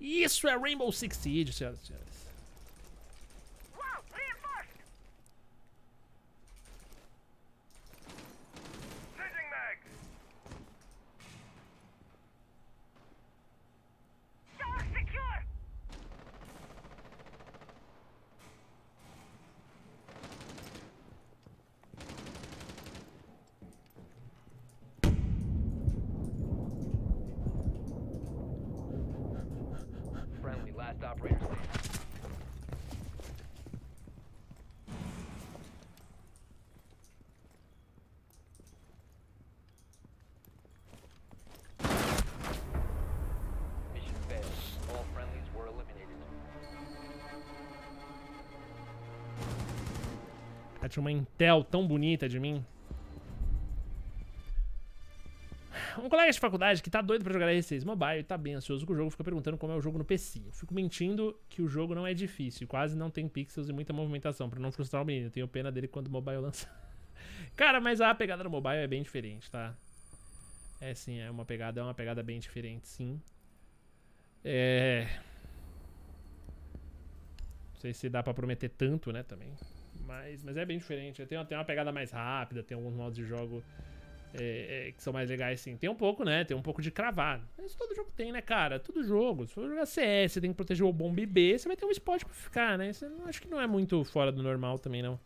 Isso é Rainbow Six Siege, senhoras e senhores. Last operator standing. Cara, tinha uma Intel tão bonita de mim. Colega de faculdade que tá doido pra jogar R6 Mobile e tá bem ansioso com o jogo fica perguntando como é o jogo no PC. Eu fico mentindo que o jogo não é difícil, quase não tem pixels e muita movimentação, pra não frustrar o menino. Tenho pena dele quando o mobile lança. Cara, mas a pegada no mobile é bem diferente, tá? É sim, é uma pegada, é uma pegada bem diferente, sim. É. Não sei se dá pra prometer tanto, né, também. Mas, mas é bem diferente. Tem, tem uma pegada mais rápida, tem alguns modos de jogo é, é, que são mais legais, sim. Tem um pouco, né? Tem um pouco de cravar. Mas todo jogo tem, né, cara? Todo jogo. Se for jogar CS, você tem que proteger o bomb B, você vai ter um spot pra ficar, né? Isso eu acho que não é muito fora do normal também, não.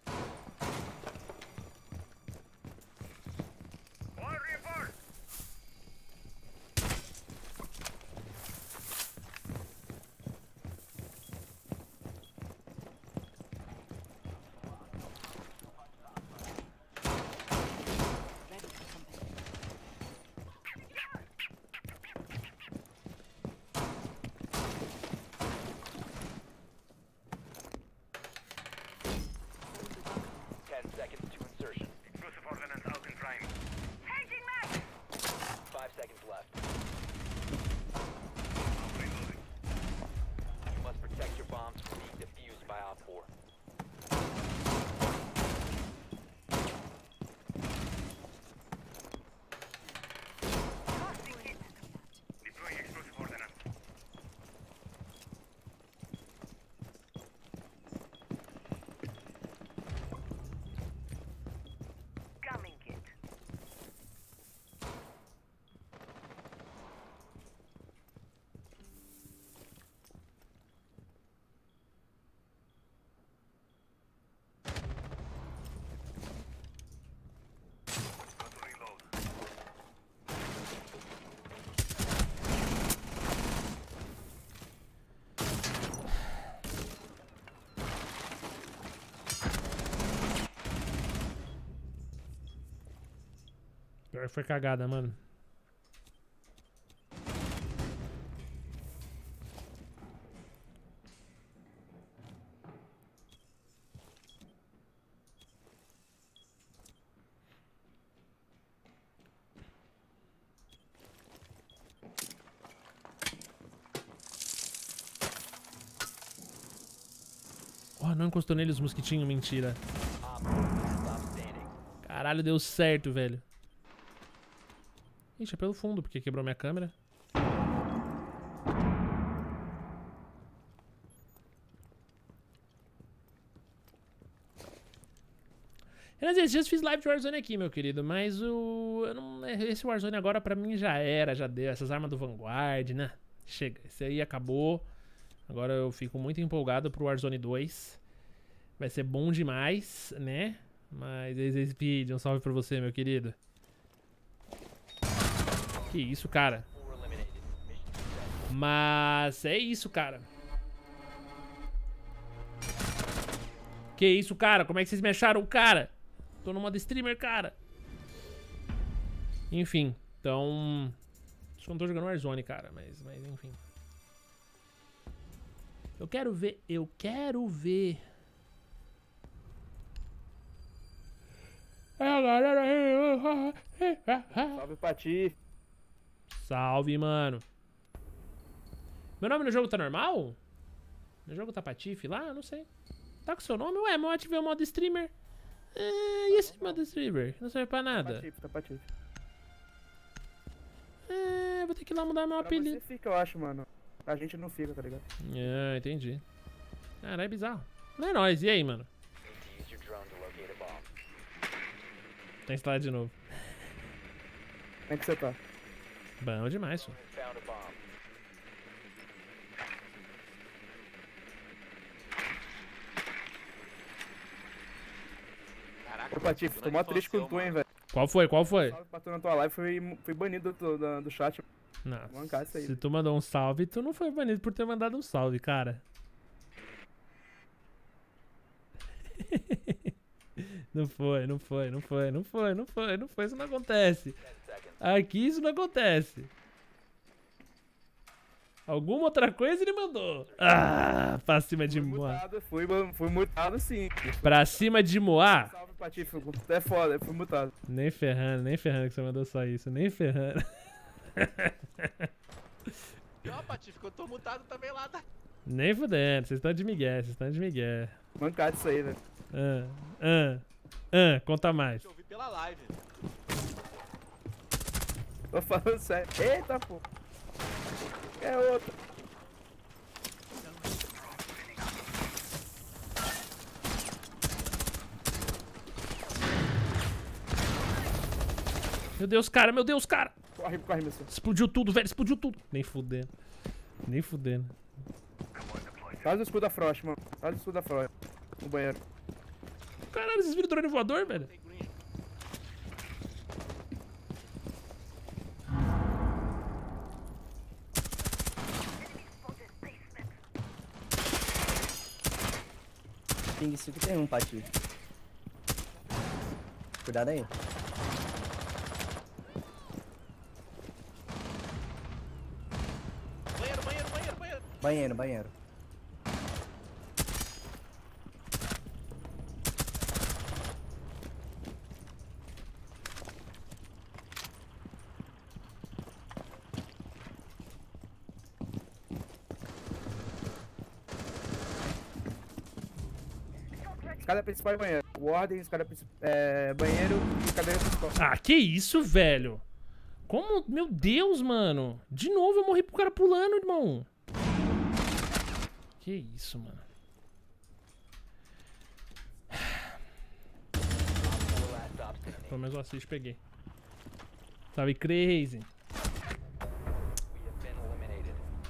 Pior que foi cagada, mano. Oh, não encostou nele os mosquitinhos, mentira. Op 4 stop standing. Caralho, deu certo, velho. Ixi, é pelo fundo, porque quebrou minha câmera. Eu, esses dias fiz live de Warzone aqui, meu querido, mas o. não- esse Warzone agora pra mim já era, já deu. Essas armas do Vanguard, né? Chega, esse aí acabou. Agora eu fico muito empolgado pro Warzone 2. Vai ser bom demais, né? Mas vídeo, um salve pra você, meu querido. Que isso, cara. 4 eliminated. Mission successful. Mas é isso, cara. Que isso, cara? Como é que vocês me acharam, cara? Tô no modo streamer, cara. Enfim, então. Acho que eu não tô jogando Warzone, cara, mas, mas enfim. Eu quero ver, eu quero ver. Salve, Pati. Salve, mano. Meu nome no jogo tá normal? No jogo tá Patife lá? Não sei. Tá com seu nome? Ué, mas eu ativei o modo streamer. Ah, e esse modo streamer? Não serve pra nada. Patife, tá Patife. Ah, vou ter que ir lá mudar meu Pra apelido. você fica, eu acho, mano. A gente não fica, tá ligado? Ah, entendi. Cara, é bizarro. Não é nóis. E aí, mano? Bomb. Tá instalado de novo. Como é que você tá? Bom demais, bomb. Caraca, Ô, Patife, tô mó triste com tu, hein, velho. Qual foi? Qual foi? Salve pra tu na tua live, fui, fui banido do, do, do chat. Aí. Se tu mandou um salve, tu não foi banido por ter mandado um salve, cara. Não foi, não foi, não foi, não foi, não foi, não foi, isso não acontece. 10 seconds. Aqui isso não acontece. Alguma outra coisa ele mandou. Ah, pra cima de Fui Moá. mutado, fui, fui mutado sim. Pra cima de Moá? Salve, Patife, tu é foda, eu fui mutado. Nem ferrando, nem ferrando que você mandou só isso, nem ferrando. Ó, Patife, que eu tô mutado também lá da. Nem fudendo, vocês estão de migué, vocês estão de migué. Mancado isso aí, velho. Ah, ah, ah, conta mais. Eu vi pela live. Tô falando sério. Eita, pô. É outra. Meu Deus, cara, meu Deus, cara. Corre, corre, meu senhor. Explodiu tudo, velho, explodiu tudo. Nem fudendo. Nem fudendo. Faz o escudo da Frost, mano. Faz o escudo da Frost. No banheiro. Caralho, vocês viram drone voador, velho? Ping 5 tem um, Pati. Cuidado aí. Banheiro, banheiro, banheiro, banheiro. Banheiro, banheiro. Escada principal e banheiro. Warden, escada. É, banheiro e cadeira principal. Ah, que isso, velho? Como? Meu Deus, mano. De novo eu morri pro cara pulando, irmão. Que isso, mano. Pelo menos o assist peguei. Salve, crazy.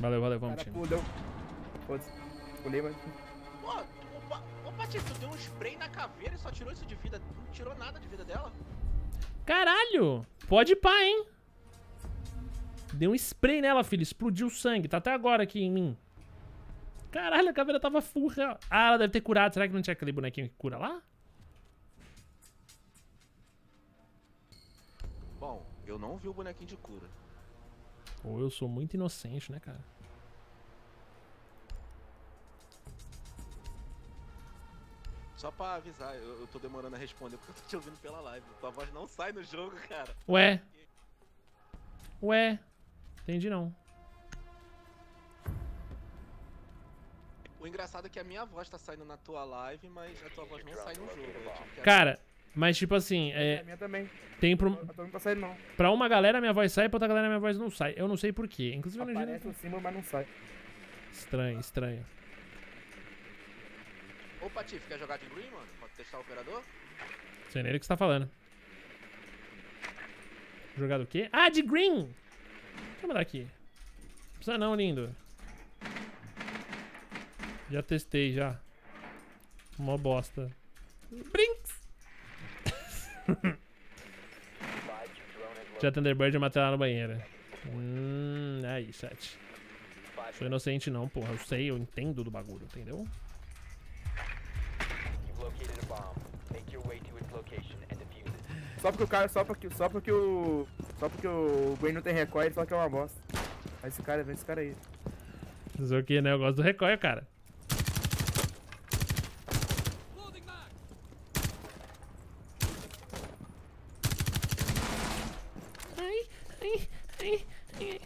Valeu, valeu, vamos, time. Pulei, mas. Tu deu um spray na caveira e só tirou isso de vida. Não tirou nada de vida dela. Caralho! Pode pá, hein? Deu um spray nela, filho. Explodiu o sangue. Tá até agora aqui em mim. Caralho, a caveira tava full real. Ah, ela deve ter curado. Será que não tinha aquele bonequinho que cura lá? Bom, eu não vi o bonequinho de cura. Ou eu sou muito inocente, né, cara? Só pra avisar, eu, eu tô demorando a responder porque eu tô te ouvindo pela live. Tua voz não sai no jogo, cara. Ué. Ué. Entendi não. O engraçado é que a minha voz tá saindo na tua live, mas a tua voz não sai no jogo. Que Cara, mas tipo assim, A é, minha também. tem pro, tô não tá saindo, não. pra uma galera minha voz sai, pra outra galera minha voz não sai. Eu não sei porquê. Inclusive eu não Aparece o símbolo, mas não sai. Estranho, estranho. Ô, Patife, quer jogar de green, mano? Pode testar o operador? Sei nem o que você tá falando. Jogar do quê? Ah, de green! Deixa eu mandar aqui. Não precisa não, lindo. Já testei, já. Mó bosta. Brinks! Já Thunderbird eu matei lá no banheiro. Hum, aí, chat. Sou inocente não, porra. Eu sei, eu entendo do bagulho, entendeu? Só porque o cara. Só porque, só porque o. Só porque o Gwen não tem recoil, ele fala que é uma bosta. Aí esse cara, vem esse cara aí. Dizer o que, né? Eu gosto do recoil, cara. Ai, ai, ai, ai.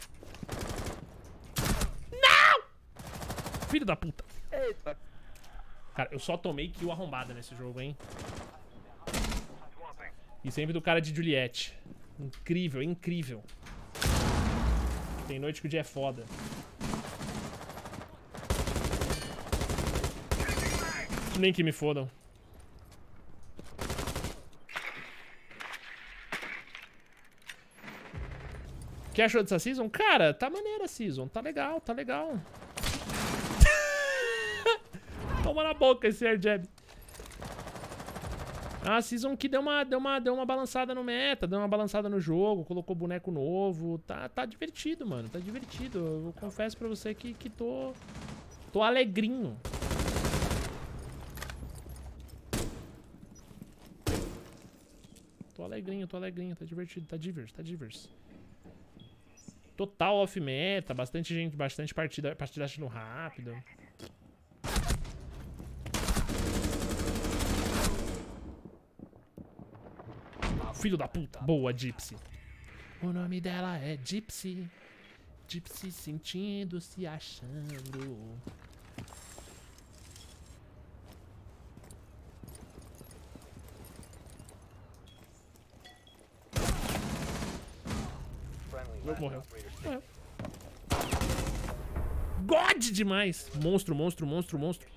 Não! Filho da puta. Eita! Cara, eu só tomei kill arrombada nesse jogo, hein? E sempre do cara de Juliette. Incrível, incrível. Tem noite que o dia é foda. Nem que me fodam. que achou dessa season? Cara, tá maneira a season. Tá legal, tá legal. Toma na boca esse air jab. A season que deu uma, deu, uma, deu uma balançada no meta, deu uma balançada no jogo, colocou boneco novo. Tá, tá divertido, mano. Tá divertido. Eu confesso pra você que, que tô. Tô alegrinho. Tô alegrinho, tô alegrinho. Tá divertido, tá divers, tá divers. Total off meta, bastante gente, bastante partida, partida achando rápido. Filho da puta. Boa, Gypsy. O nome dela é Gypsy. Gypsy sentindo, se achando. Morreu. Morreu. God demais. Monstro, monstro, monstro, monstro.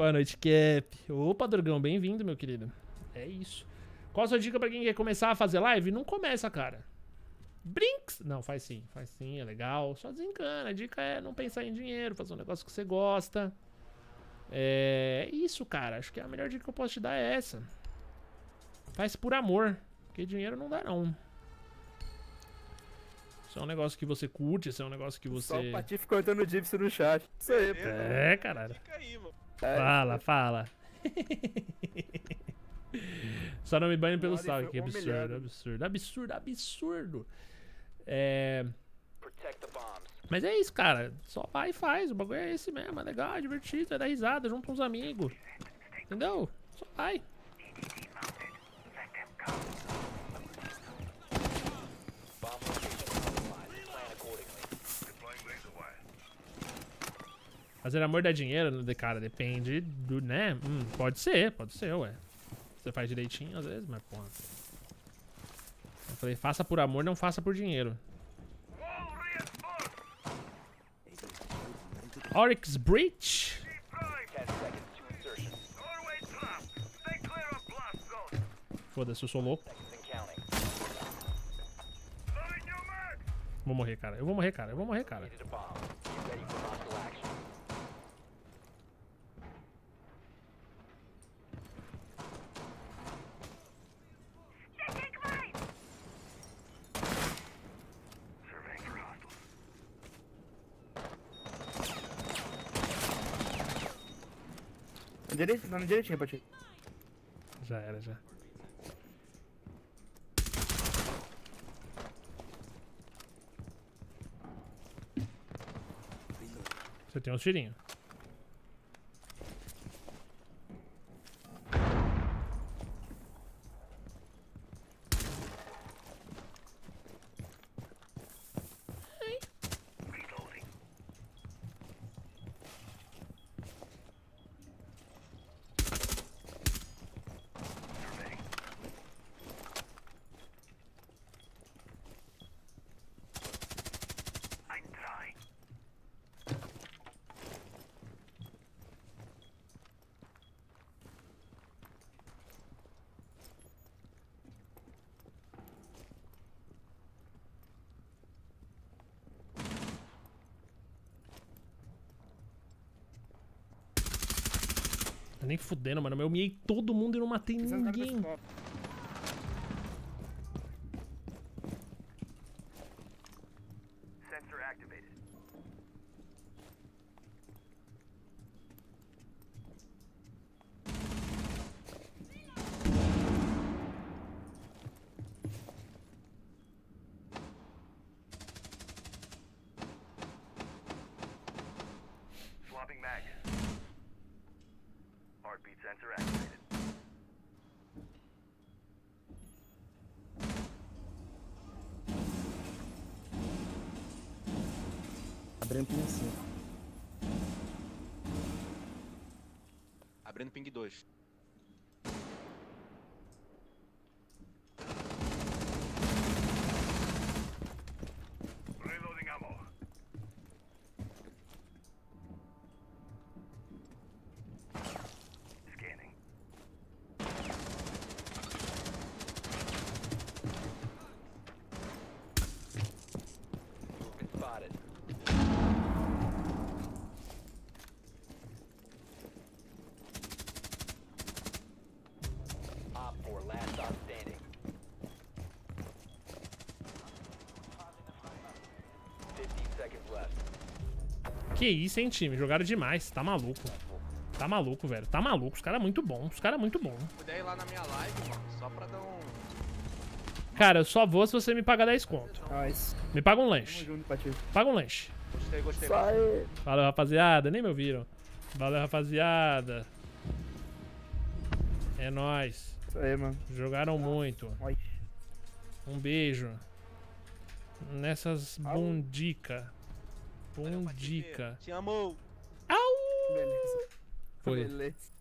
Boa noite, Cap. Opa, Dragão, bem-vindo, meu querido. É isso. Qual a sua dica pra quem quer começar a fazer live? Não começa, cara. Brinks! Não, faz sim, faz sim, é legal. Só desencana. A dica é não pensar em dinheiro, fazer um negócio que você gosta. É isso, cara. Acho que a melhor dica que eu posso te dar é essa. Faz por amor, porque dinheiro não dá, não. Isso é um negócio que você curte, isso é um negócio que Só o você. Patife cortando o Gypsy no chat. Isso aí, pô. É, caralho. Fica aí, mano. É, Fala, fala. Só não me banhe pelo foi que absurdo, absurdo, absurdo, absurdo. É... Mas é isso, cara. Só vai e faz. O bagulho é esse mesmo. É legal, é divertido, é dar risada, junto uns amigos. Entendeu? Só vai. Fazer amor dá dinheiro, cara? Depende do, né? Hum, pode ser, pode ser, ué. Você faz direitinho às vezes, mas porra. Eu falei, faça por amor, não faça por dinheiro. Oryx Breach. Foda-se, eu sou louco. Vou morrer, cara. Eu vou morrer, cara. Eu vou morrer, cara. Na direita, na direitinha, Patife. Já era, já. Você tem uns tirinhos. Tá nem fudendo, mano. Eu miei todo mundo e não matei desse ninguém. copo. Sensor activated. Swapping mag. Heartbeat sensor activated. Abrindo pin 5. Abrindo ping 2. Que isso, hein, time? Jogaram demais. Tá maluco. Tá maluco, velho. Tá maluco. Os caras muito bons. Os caras muito bons. Puder ir lá na minha live, mano, só pra dar um. Cara, eu só vou se você me pagar 10 conto. Nice. Me paga um lanche. Paga um lanche. Gostei, gostei. Sai. Valeu, rapaziada. Nem me ouviram. Valeu, rapaziada. É nóis. Isso aí, mano. Jogaram muito. Oi. Um beijo. Nessas bundica. Bundica. Te amo. Au! Beleza. Foi. Beleza.